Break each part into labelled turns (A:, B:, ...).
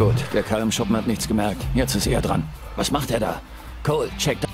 A: Gut, der Kerl im Schuppen hat nichts gemerkt. Jetzt ist er dran. Was macht er da? Cole, check da.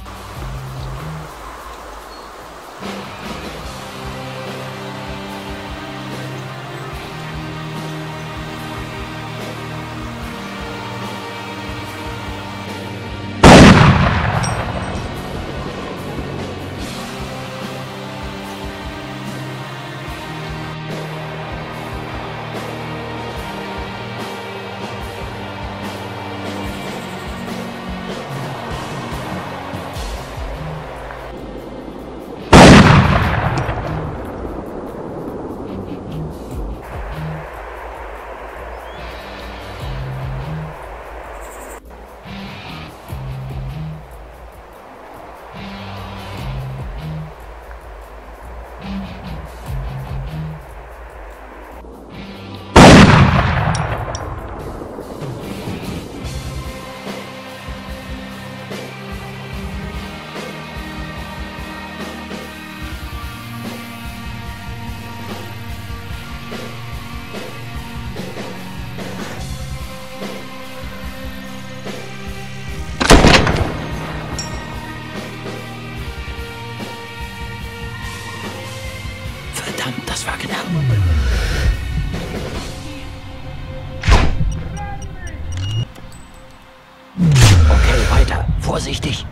A: Verdammt, das war knapp. Okay, weiter. Vorsichtig.